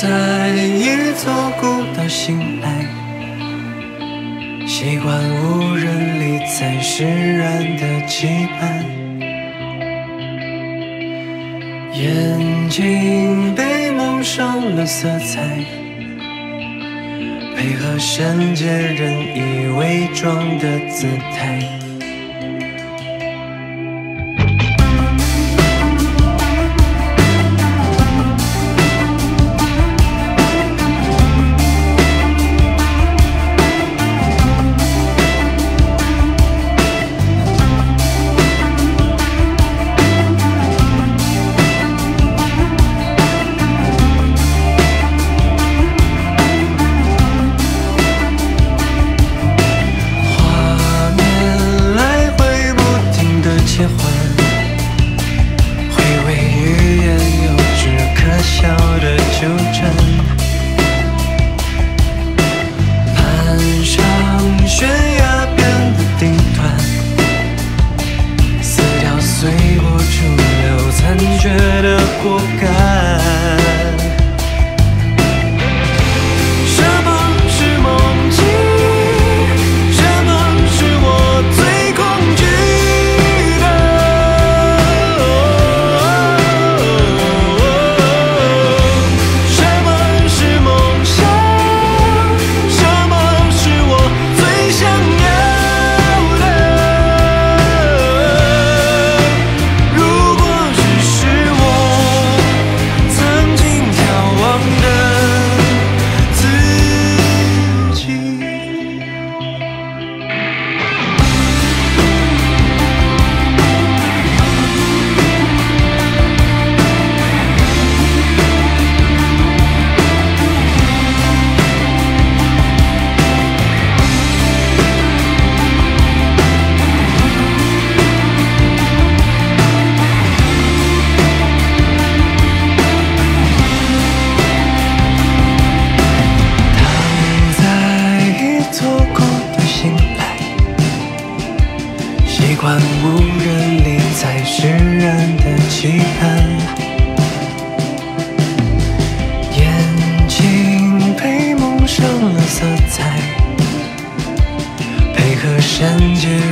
在一座孤岛醒来，习惯无人理睬释然的期盼，眼睛被蒙上了色彩，配合善解人意伪装的姿态。习惯无人理睬释然的期盼，眼睛被蒙上了色彩，配合圣洁人以伪装的